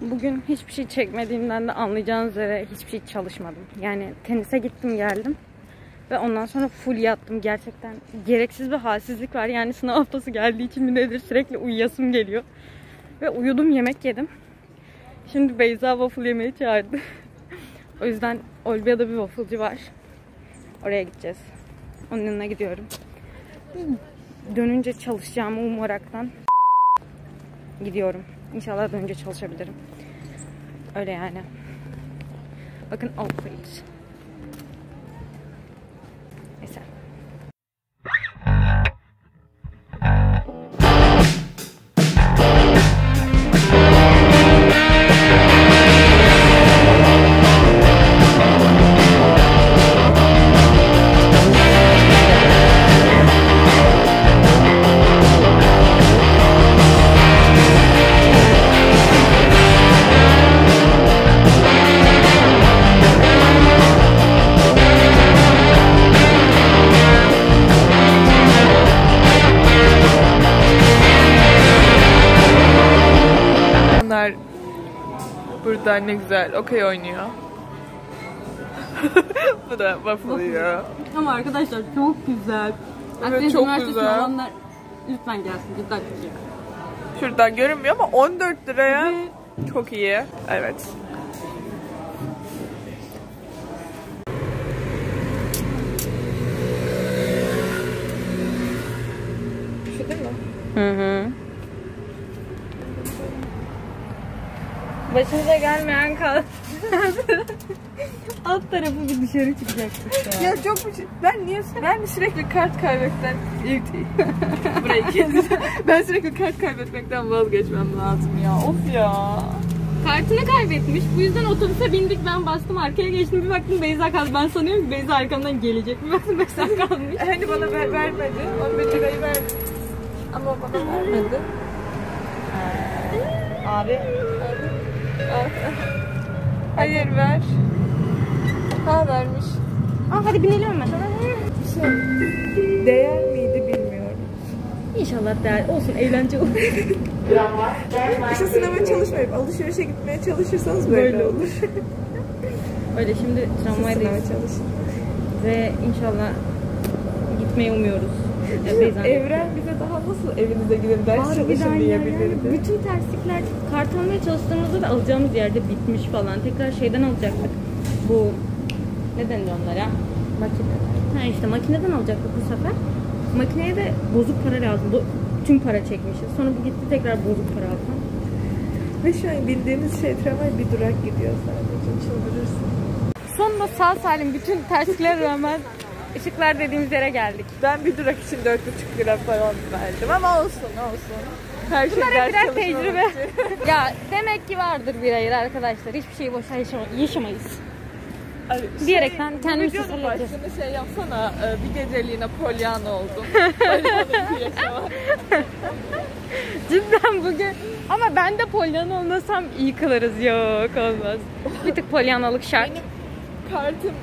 bugün hiçbir şey çekmediğimden de anlayacağınız üzere hiçbir şey çalışmadım. Yani tenise gittim geldim. Ve ondan sonra full yattım. Gerçekten gereksiz bir halsizlik var. Yani sınav haftası geldiği için mi nedir sürekli uyuyasım geliyor. Ve uyudum yemek yedim. Şimdi Beyza waffle yemeye çağırdı. o yüzden Olbia'da bir wafflecı var. Oraya gideceğiz. Onun yanına gidiyorum. Dönünce çalışacağımı umaraktan gidiyorum. İnşallah dönünce çalışabilirim. Öyle yani. Bakın. Neyse. Burada ne güzel okey oynuyor. Bu da waffle yiyor. Ama arkadaşlar çok güzel. Evet, çok güzel. olanlar lütfen gelsin. Cidden çok iyi. Şuradan görünmüyor ama 14 liraya çok iyi. Evet. Şu değil mi? Hı hı. Başımıza gelmeyen kal. Alt tarafı bir dışarı çıkacaktık ya. Ya çok şey. Ben niye ben sürekli kart kaybetmekten burayı kendi ben sürekli kart kaybetmekten vazgeçmem lazım ya. Of ya. Kartını kaybetmiş. Bu yüzden otobüse bindik. Ben bastım arkaya geçtim. Bir baktım Beyza kaldı. Ben sanıyorum ki Beyza arkamdan gelecek. Bir baktım Beyza kalmış. Hani bana ver, vermedi. 11 lirayı verdi. Ama bana vermedi. Abi. Hayır ver. Ha vermiş. Aa, hadi binelim hemen. Değer miydi bilmiyorum. İnşallah değer olsun eğlence olur. İşte sinemaya çalışmayıp alışverişe gitmeye çalışırsanız böyle, olur. Öyle şimdi tramvaydayız ve inşallah gitmeyi umuyoruz. Beyza. Evren bize daha nasıl evinize gidin ders çalışın diyebilirdi. bütün terslikler kart almaya çalıştığımızda da alacağımız yerde bitmiş falan. Tekrar şeyden alacaktık. Bu ne denir onlara? Makine. Ha işte makineden alacaktık bu sefer. Makineye de bozuk para lazım. Bu- Tüm para çekmişiz. Sonra bu gitti tekrar bozuk para aldım. Ve şu an bildiğimiz şey tramvay bir durak gidiyor sadece. Çıldırırsın. Sonunda sağ salim bütün tersliklere rağmen ışıklar dediğimiz yere geldik. Ben bir durak için 4,5 lira falan verdim ama olsun olsun. Her şey Bunlar birer tecrübe. ya demek ki vardır bir hayır arkadaşlar. Hiçbir şeyi boşa yaşama- yaşamayız. Ay, Diyerekten kendimizi videonun sallayacağız. başlığını şey yapsana e, bir geceliğine polyana oldum. Yaşamak. Cidden bugün. Ama ben de polyan olmasam iyi kılarız. Yok olmaz. Bir tık polyanalık şart. Benim kartım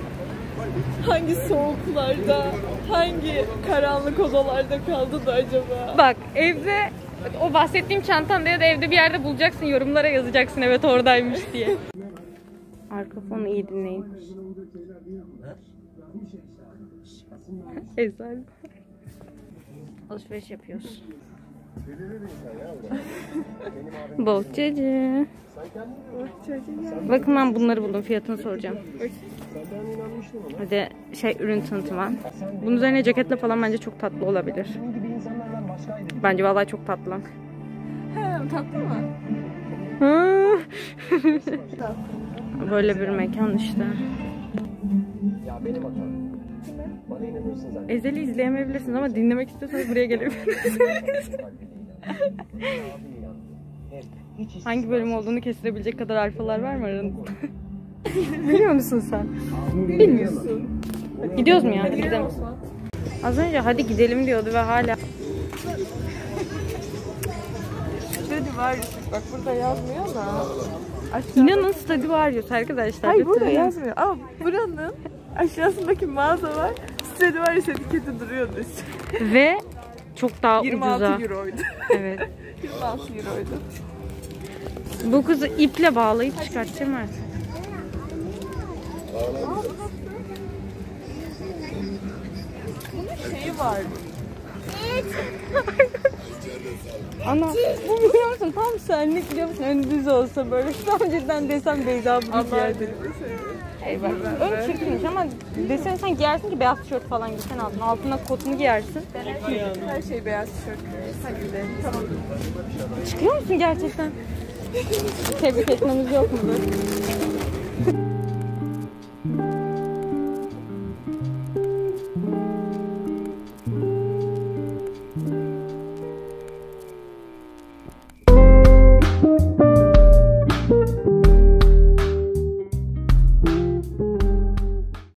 hangi soğuklarda, hangi karanlık odalarda kaldı da acaba? Bak evde o bahsettiğim çantanda ya da evde bir yerde bulacaksın. Yorumlara yazacaksın evet oradaymış diye. Arka fonu iyi dinleyin. Ezel. Alışveriş yapıyoruz. Bohçacı. Bakın ben bunları buldum. Fiyatını soracağım. Hadi şey ürün tanıtımı. Bunun üzerine ceketle falan bence çok tatlı olabilir. Bence vallahi çok tatlı. He, tatlı mı? Hı. Böyle bir mekan işte. Ezel'i izleyemeyebilirsiniz ama dinlemek istiyorsanız buraya gelebilirsiniz. Hangi bölüm olduğunu kestirebilecek kadar alfalar var mı aranızda? Biliyor musun sen? Bilmiyorsun. Gidiyoruz mu ya? Hadi gidelim. Az önce hadi gidelim diyordu ve hala var bak burada yazmıyor da. Aşağı... İnanın Stradivarius arkadaşlar. Hayır burada yazmıyor ama buranın aşağısındaki mağazalar Stradivarius etiketi duruyordu. Ve çok daha 26 ucuza. euroydu. Evet. 26 euroydu. Bu kızı iple bağlayıp çıkartacağım artık. Şeyi var. Ana bu biliyor musun tam senlik biliyor musun ön düz olsa böyle tam cidden desem Beyza bunu Allah giyerdi. Bilir. Ey bak ön çirkinmiş ama desene sen giyersin ki beyaz tişört falan giysen altına altına kotunu giyersin. Her şey beyaz tişört. Tamam. Çıkıyor musun gerçekten? Tebrik etmemiz yok mudur?